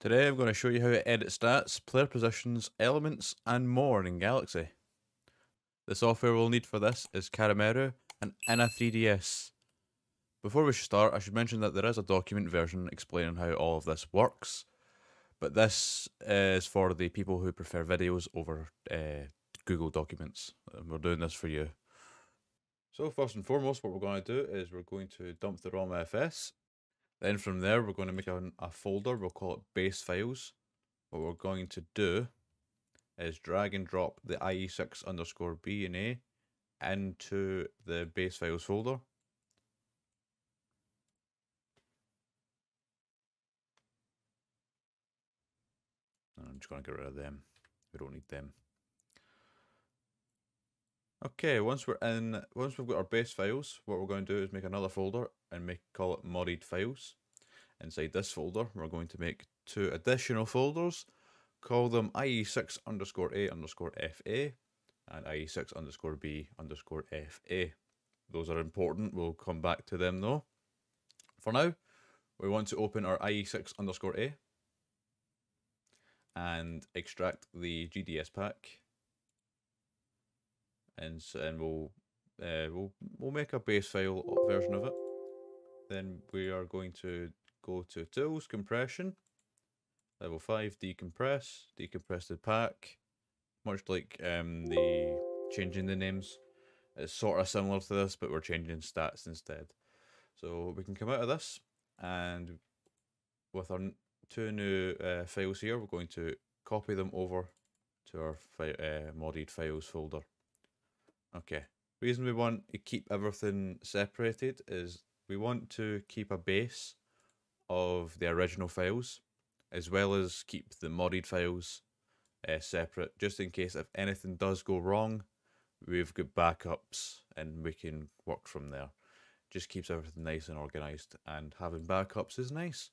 Today I'm going to show you how to edit stats, player positions, elements and more in Galaxy. The software we'll need for this is Karameru and Inaz3ds. Before we start I should mention that there is a document version explaining how all of this works, but this is for the people who prefer videos over uh, Google Documents. And we're doing this for you. So first and foremost what we're going to do is we're going to dump the ROM FS then from there, we're going to make a, a folder. We'll call it base files. What we're going to do is drag and drop the IE6 underscore B and A into the base files folder. I'm just going to get rid of them. We don't need them. Okay, once we're in, once we've got our base files, what we're going to do is make another folder and make call it modded files. Inside this folder, we're going to make two additional folders, call them IE6 underscore A underscore FA and IE6 underscore B underscore FA. Those are important, we'll come back to them though. For now, we want to open our IE6 underscore A and extract the GDS pack and and we'll uh, we'll we'll make a base file version of it. Then we are going to go to tools compression, level five decompress, decompress the pack, much like um the changing the names. It's sort of similar to this, but we're changing stats instead. So we can come out of this, and with our two new uh, files here, we're going to copy them over to our fi uh, modded files folder. Okay. Reason we want to keep everything separated is we want to keep a base of the original files as well as keep the modded files uh, separate just in case if anything does go wrong we've got backups and we can work from there. Just keeps everything nice and organized and having backups is nice.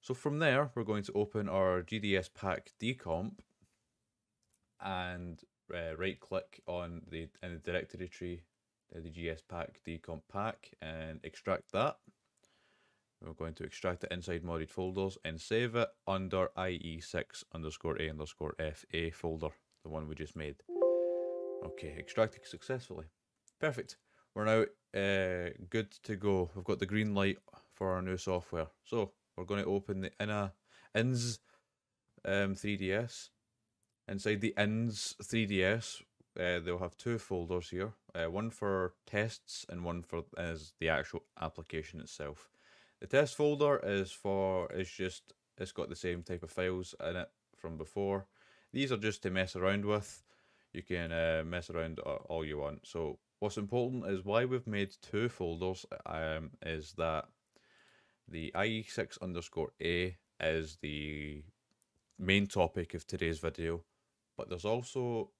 So from there we're going to open our GDS pack decomp and uh, right click on the in the directory tree, the GS pack decomp pack, and extract that. We're going to extract it inside modded folders and save it under IE6 underscore A underscore FA folder, the one we just made. Okay, extracted successfully. Perfect. We're now uh, good to go. We've got the green light for our new software. So we're going to open the inner ins um, 3ds Inside the ins 3ds, uh, they'll have two folders here. Uh, one for tests and one for as the actual application itself. The test folder is for is just it's got the same type of files in it from before. These are just to mess around with. You can uh, mess around all you want. So what's important is why we've made two folders um, is that the IE6 underscore A is the main topic of today's video but there's also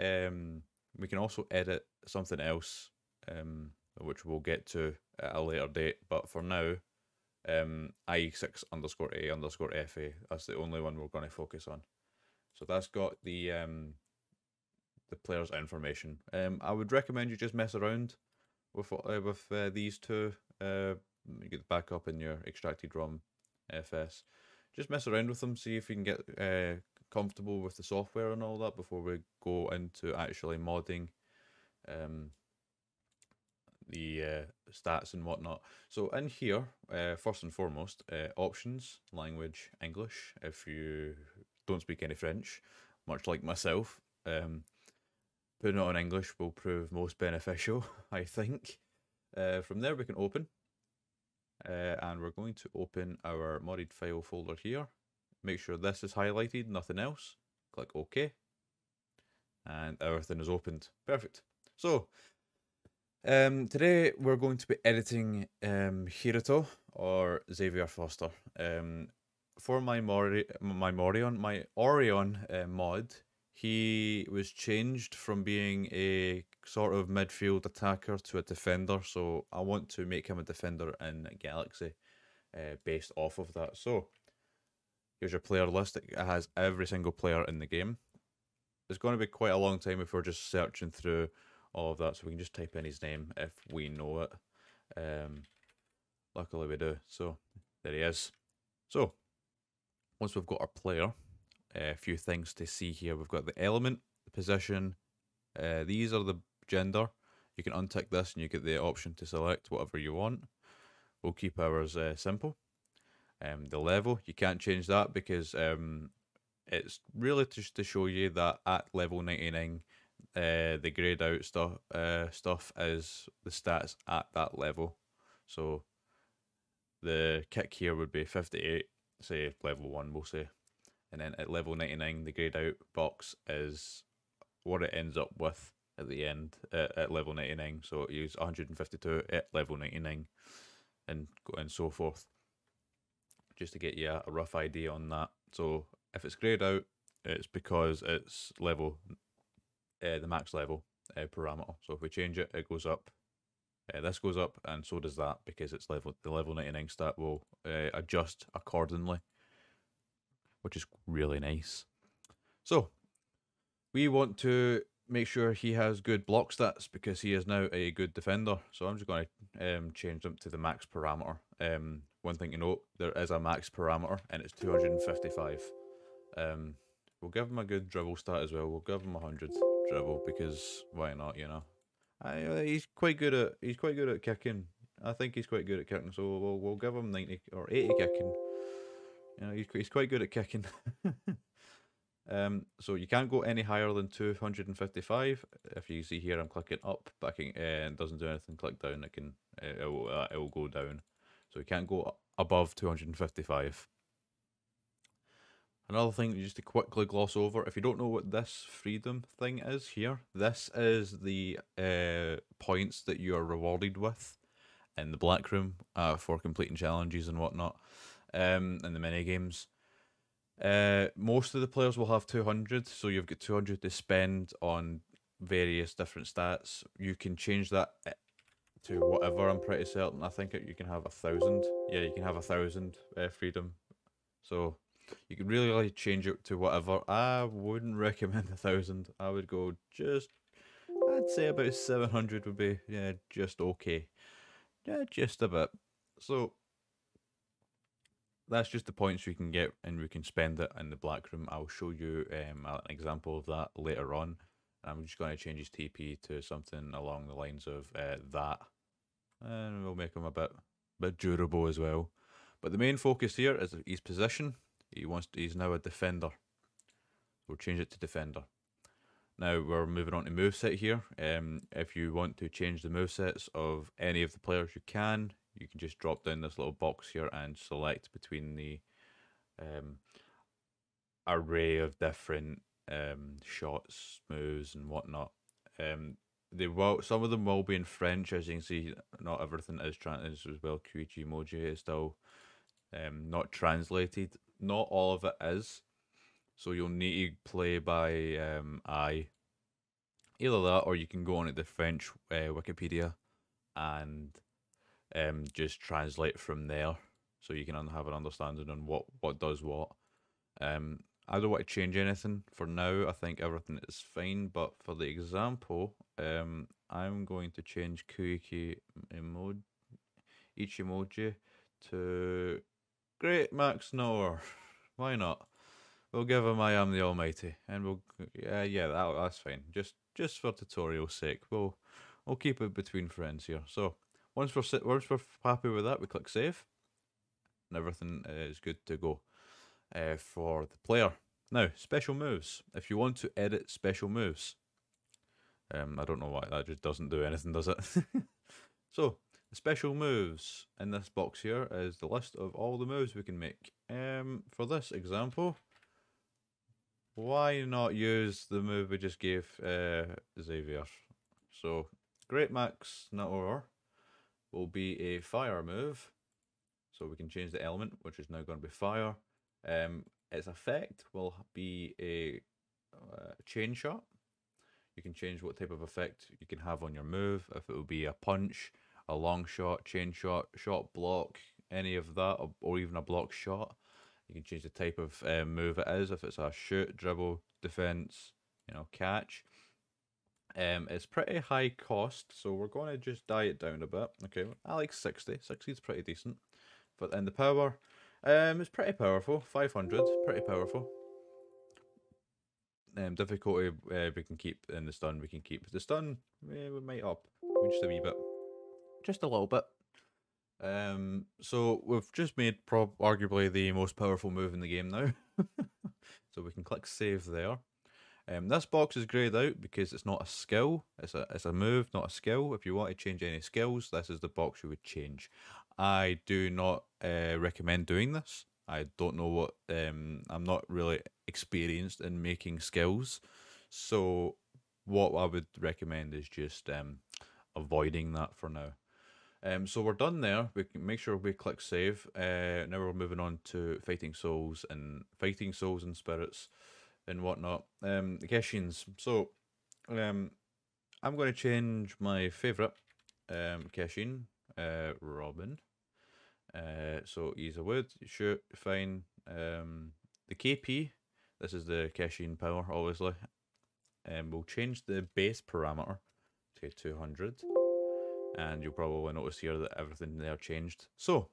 um, we can also edit something else um, which we'll get to at a later date but for now um, i6 underscore a underscore fa that's the only one we're going to focus on. So that's got the um, the player's information. Um, i would recommend you just mess around with uh, with uh, these two uh, you get the backup in your extracted rom fs just mess around with them see if you can get uh, comfortable with the software and all that before we go into actually modding um, the uh, stats and whatnot. So in here, uh, first and foremost, uh, options, language, English. If you don't speak any French, much like myself, um, putting it on English will prove most beneficial, I think. Uh, from there we can open. Uh, and we're going to open our modded file folder here Make sure this is highlighted, nothing else. Click OK. And everything is opened. Perfect. So, um, today we're going to be editing um, or Xavier Foster. Um, for my Mori, my Morion, my Orion uh, mod, he was changed from being a sort of midfield attacker to a defender. So I want to make him a defender in Galaxy, uh, based off of that. So Here's your player list. It has every single player in the game. It's going to be quite a long time we're just searching through all of that, so we can just type in his name if we know it. Um, luckily we do. So there he is. So once we've got our player, a few things to see here. We've got the element, the position. Uh, these are the gender. You can untick this and you get the option to select whatever you want. We'll keep ours uh, simple. Um, the level, you can't change that because um, it's really just to show you that at level 99, uh, the grayed out stuff uh, stuff is the stats at that level. So the kick here would be 58, say level 1, we'll say. And then at level 99, the grayed out box is what it ends up with at the end uh, at level 99. So it use 152 at level 99 and, and so forth. Just to get you a rough idea on that. So if it's grayed out, it's because it's level, uh, the max level uh, parameter. So if we change it, it goes up. Uh, this goes up, and so does that because it's level. The level 99 stat will adjust accordingly, which is really nice. So we want to make sure he has good block stats because he is now a good defender. So I'm just going to um, change them to the max parameter. Um, one thing to note, there is a max parameter and it's 255. Um, we'll give him a good dribble stat as well. We'll give him 100 dribble because why not, you know. I, uh, he's quite good at he's quite good at kicking. I think he's quite good at kicking, so we'll we'll give him 90 or 80 kicking. You know, he's, he's quite good at kicking. Um, so you can't go any higher than 255. If you see here, I'm clicking up, but I can, uh, doesn't do anything. Click down, it can uh, it, will, uh, it will go down. So you can't go above 255. Another thing, just to quickly gloss over, if you don't know what this freedom thing is here, this is the uh, points that you are rewarded with in the black room uh, for completing challenges and whatnot, um, in the mini games. Uh, most of the players will have 200, so you've got 200 to spend on various different stats. You can change that eh, to whatever. I'm pretty certain. I think you can have a thousand. Yeah, you can have a thousand uh, freedom. So you can really, really change it to whatever. I wouldn't recommend a thousand. I would go just. I'd say about 700 would be yeah just okay. Yeah, just a bit. So that's just the points we can get and we can spend it in the black room. I'll show you um, an example of that later on. I'm just going to change his TP to something along the lines of uh, that. And we'll make him a bit, bit durable as well. But the main focus here is his position. He wants to, he's now a defender. We'll change it to defender. Now we're moving on to moveset here. Um, if you want to change the movesets of any of the players, you can you can just drop down this little box here and select between the um, array of different um, shots, moves, and whatnot. Um, they will some of them will be in French, as you can see. Not everything is translated as well. Koichi emoji is still um, not translated. Not all of it is, so you'll need to play by um, eye. Either that, or you can go on to the French uh, Wikipedia and um, just translate from there so you can have an understanding on what, what does what. Um, I don't want to change anything for now. I think everything is fine. But for the example, um, I'm going to change Kuiki emoji, each emoji to Great Max Noor. Why not? We'll give him I am the Almighty, and we'll yeah yeah that, that's fine. Just just for tutorial sake, we'll we'll keep it between friends here. So once we're once we're happy with that, we click save, and everything is good to go uh, for the player. Now, special moves. If you want to edit special moves, um, I don't know why that just doesn't do anything, does it? so, the special moves in this box here is the list of all the moves we can make. Um, for this example, why not use the move we just gave uh, Xavier? So, Great Max Naor will be a fire move. So we can change the element, which is now going to be fire. Um, its effect will be a uh, chain shot. You can change what type of effect you can have on your move. If it will be a punch, a long shot, chain shot, shot block, any of that, or, or even a block shot. You can change the type of um, move it is. If it's a shoot, dribble, defense, you know, catch. Um, it's pretty high cost, so we're going to just die it down a bit. Okay, I like 60. 60 is pretty decent. But then the power, Um, it's pretty powerful. 500, pretty powerful. Um, difficulty uh, we can keep, in the stun we can keep. The stun eh, we might up just a wee bit, just a little bit. Um, so we've just made prob arguably the most powerful move in the game now. so we can click save there. Um, this box is greyed out because it's not a skill. It's a it's a move, not a skill. If you want to change any skills, this is the box you would change. I do not uh, recommend doing this. I don't know what um, I'm not really experienced in making skills, so what I would recommend is just um, avoiding that for now. Um, so we're done there. We can make sure we click save. Uh, now we're moving on to fighting souls and fighting souls and spirits and whatnot. Um, the Keshins. So, um, I'm going to change my favorite um Keshin, uh, Robin. Uh, so he's a wood, shoot, fine. Um, the KP. This is the Keshin power, obviously. Um, we'll change the base parameter to 200 and you'll probably notice here that everything there changed. So,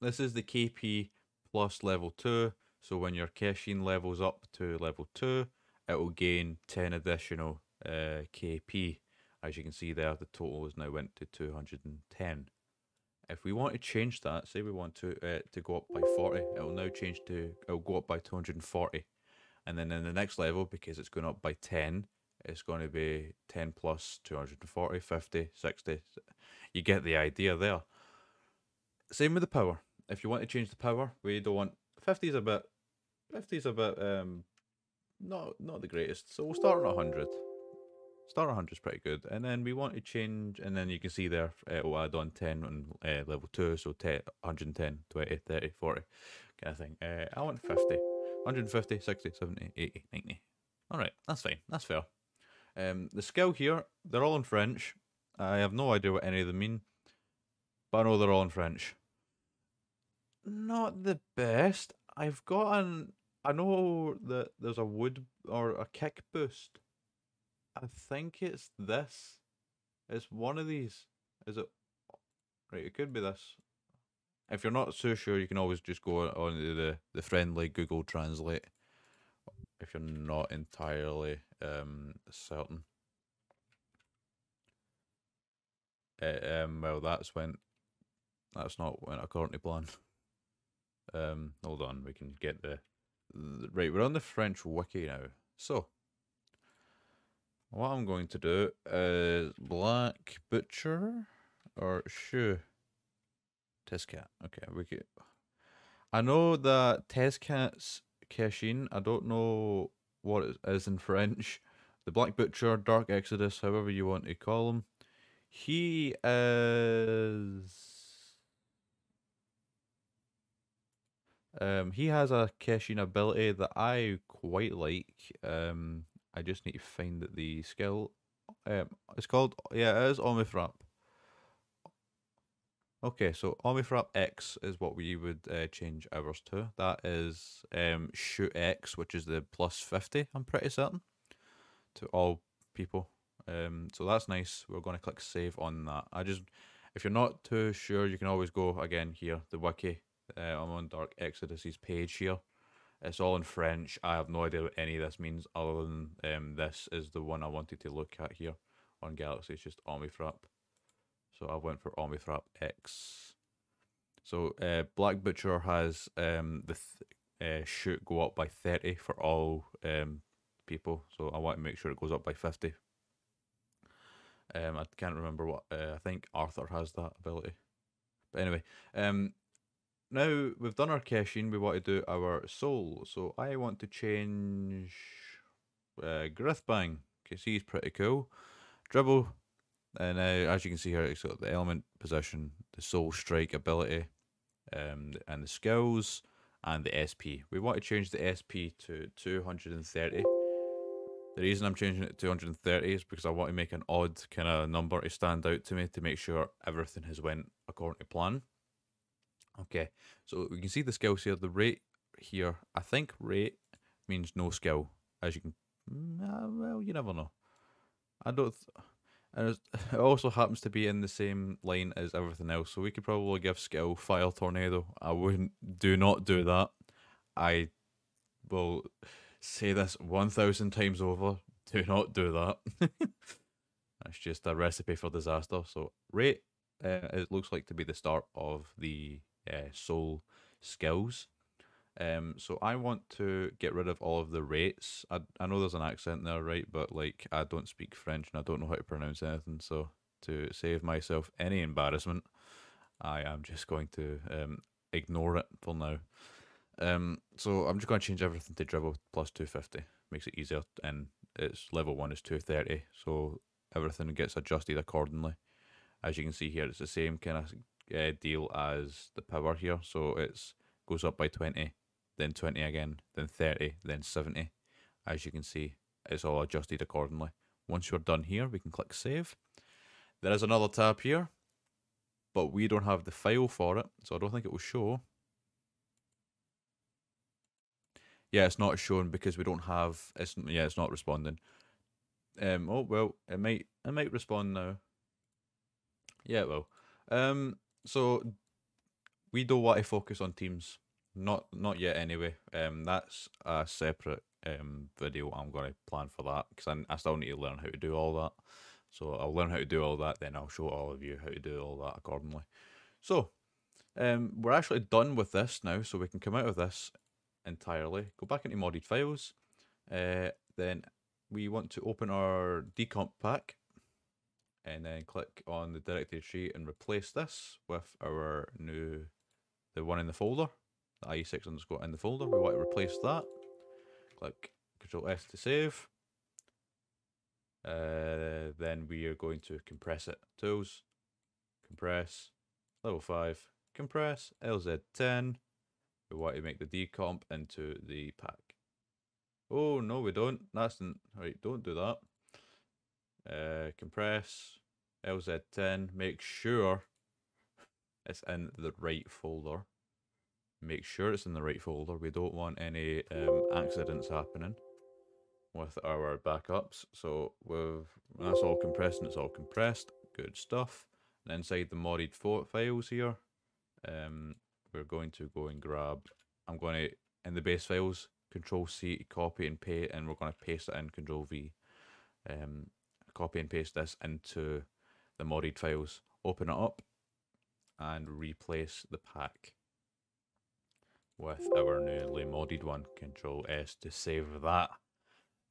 this is the KP plus level 2, so when your Keshin levels up to level 2, it will gain 10 additional uh, KP. As you can see there, the total has now went to 210. If we want to change that, say we want to uh, to go up by 40, it will now change to, it will go up by 240. And then in the next level, because it's going up by 10, it's going to be 10 plus 240, 50, 60. You get the idea there. Same with the power. If you want to change the power, we don't want 50 is a bit 50 is a bit um not not the greatest. So we'll start on 100. Start 100 is pretty good. And then we want to change, and then you can see there, uh, it will add on 10 on uh, level 2, so 10, 110, 20, 30, 40 kind of thing. Uh, I want 50. 150, 60, 70, 80, 90. Alright, that's fine. That's fair. Um, the skill here, they're all in French. I have no idea what any of them mean, but I know they're all in French. Not the best. I've got an. I know that there's a wood or a kick boost. I think it's this. It's one of these. Is it? Right, it could be this. If you're not so sure, you can always just go on the the friendly Google Translate if you're not entirely um, certain. Uh, um, well, that's when that's not went according to plan. Um, hold on, we can get the, the right. We're on the French wiki now, so what I'm going to do is black butcher or shoe Tezcat. Okay, we get. I know that Tezcat's Keshin. I don't know what it is in French. The Black Butcher, Dark Exodus, however you want to call him. He is. Um, he has a Keshin ability that I quite like. Um, I just need to find that the skill. Um, it's called yeah, it is Omifrap. Okay, so Omifrap X is what we would uh, change ours to. That is um, Shoot X, which is the plus 50, I'm pretty certain, to all people. Um, so that's nice. We're going to click save on that. I just, if you're not too sure, you can always go again here, the wiki. Uh, I'm on Dark Exodus's page here. It's all in French. I have no idea what any of this means other than um, this is the one I wanted to look at here on Galaxy. It's just Omifrap. So I went for Omifrap X. So uh, Black Butcher has um, the th- uh, shoot go up by 30 for all um, people. So I want to make sure it goes up by 50. Um, I can't remember what, uh, I think Arthur has that ability. But anyway, um, now we've done our Keshin, we want to do our soul. So I want to change uh, Grithbang, because he's pretty cool. Dribble, and uh, as you can see here, it's got the element position, the soul strike ability, um, and the skills, and the SP. We want to change the SP to 230. The reason I'm changing it to 230 is because I want to make an odd kind of number to stand out to me to make sure everything has went according to plan. Okay, so we can see the skills here. The rate here, I think rate means no skill. As you can, mm, uh, well, you never know. I don't. And it also happens to be in the same line as everything else, so we could probably give skill Fire Tornado. I wouldn't, do not do that. I will say this 1,000 times over. Do not do that. That's just a recipe for disaster. So, rate, uh, it looks like to be the start of the uh, soul skills. Um, so I want to get rid of all of the rates. I I know there's an accent there, right? But like I don't speak French and I don't know how to pronounce anything. So to save myself any embarrassment, I am just going to um, ignore it for now. Um, so I'm just going to change everything to dribble plus 250. Makes it easier, and it's level one is 230, so everything gets adjusted accordingly. As you can see here, it's the same kind of uh, deal as the power here. So it's goes up by 20 then 20 again, then 30, then 70. As you can see, it's all adjusted accordingly. Once you're done here, we can click save. There is another tab here, but we don't have the file for it, so I don't think it will show. Yeah, it's not showing because we don't have. It's yeah, it's not responding. Um. Oh well, it might it might respond now. Yeah, it will. Um. So we don't want to focus on teams. Not not yet anyway. Um, that's a separate um video I'm going to plan for that because I, I still need to learn how to do all that. So I'll learn how to do all that, then I'll show all of you how to do all that accordingly. So um, we're actually done with this now, so we can come out of this entirely. Go back into modded files. Uh, then we want to open our decomp pack and then click on the directory tree and replace this with our new the one in the folder the IE6 underscore in the folder. We want to replace that. Click Control S to save. Uh, then we are going to compress it. Tools, compress, level 5, compress, LZ10. We want to make the decomp into the pack. Oh, no, we don't. That's right, don't do that. Uh, compress, LZ10. Make sure it's in the right folder make sure it's in the right folder. We don't want any um, accidents happening with our backups. So with that's all compressed and it's all compressed. Good stuff. And inside the modded files here, um, we're going to go and grab. I'm going to in the base files, Control C, copy and paste, and we're going to paste it in Control V. Um, copy and paste this into the modded files. Open it up and replace the pack with our newly modded one. Control S to save that.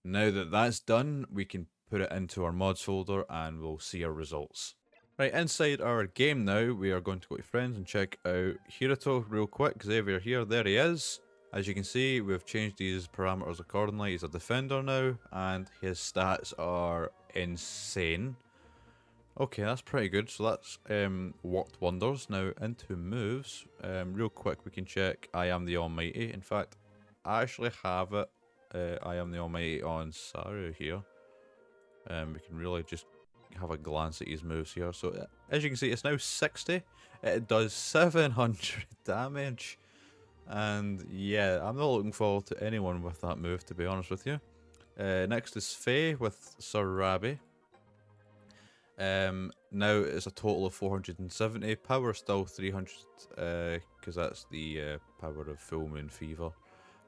Now that that's done, we can put it into our mods folder and we'll see our results. Right, inside our game now, we are going to go to friends and check out Hiroto real quick. Xavier here, there he is. As you can see, we've changed these parameters accordingly. He's a defender now, and his stats are insane. Okay, that's pretty good. So that's um, worked wonders. Now into moves. Um, real quick, we can check I am the Almighty. In fact, I actually have it. Uh, I am the Almighty on Saru here. Um, we can really just have a glance at his moves here. So uh, as you can see, it's now 60. It does 700 damage. And yeah, I'm not looking forward to anyone with that move, to be honest with you. Uh, next is Faye with Sarabi. Um, now it's a total of 470. Power still 300, because uh, that's the uh, power of Full Moon Fever.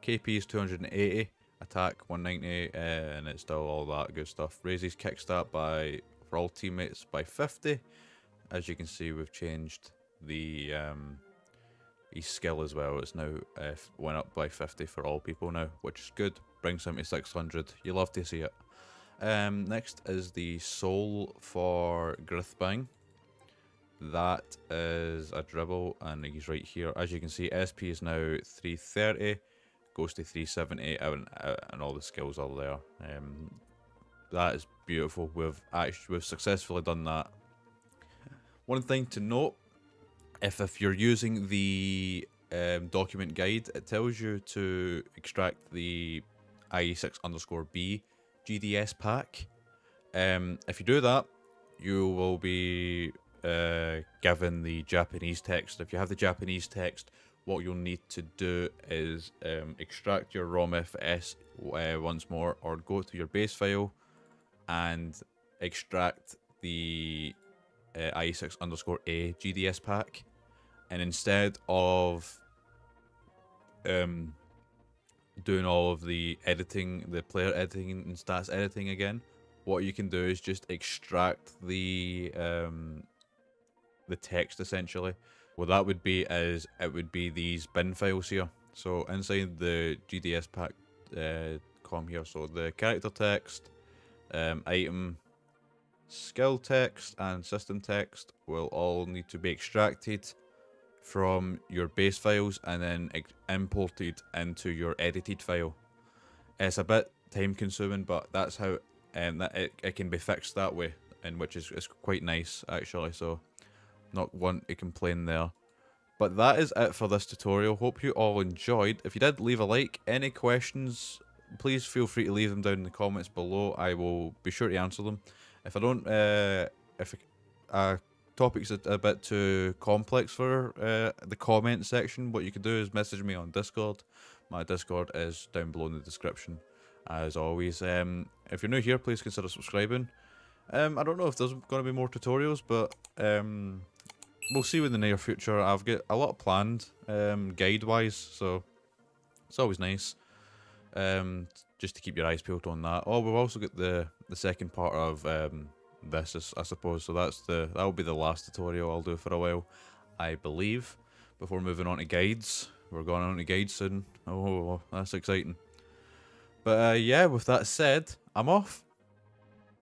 KP is 280, attack 190, uh, and it's still all that good stuff. Raises kickstart by for all teammates by 50. As you can see, we've changed the um, his skill as well. It's now uh, went up by 50 for all people now, which is good. Brings him to 600. You love to see it. Um, next is the soul for Grithbang. That is a dribble, and he's right here. As you can see, SP is now 330, goes to 370, and, and all the skills are there. Um, that is beautiful. We've actually we've successfully done that. One thing to note, if if you're using the um, document guide, it tells you to extract the IE6 underscore B GDS pack. Um, if you do that, you will be uh, given the Japanese text. If you have the Japanese text, what you'll need to do is um, extract your ROMFS uh, once more, or go to your base file and extract the uh, IE6 underscore A GDS pack, and instead of um, doing all of the editing, the player editing and stats editing again, what you can do is just extract the um, the text essentially. What that would be is it would be these bin files here. So inside the GDS pack uh, com here, so the character text, um, item, skill text, and system text will all need to be extracted from your base files and then imported into your edited file. It's a bit time consuming, but that's how um, that it, it can be fixed that way, and which is, is quite nice actually. So not one to complain there. But that is it for this tutorial. Hope you all enjoyed. If you did, leave a like. Any questions, please feel free to leave them down in the comments below. I will be sure to answer them. If I don't, uh, if a topic's a, a bit too complex for uh, the comment section, what you can do is message me on Discord. My Discord is down below in the description. As always, um, if you're new here, please consider subscribing. Um, I don't know if there's going to be more tutorials, but um, we'll see in the near future. I've got a lot planned, um, guide-wise, so it's always nice. Um, just to keep your eyes peeled on that. Oh, we've also got the the second part of um, this, is, I suppose. So that's the that will be the last tutorial I'll do for a while, I believe. Before moving on to guides, we're going on to guides soon. Oh, that's exciting. But uh, yeah, with that said, I'm off.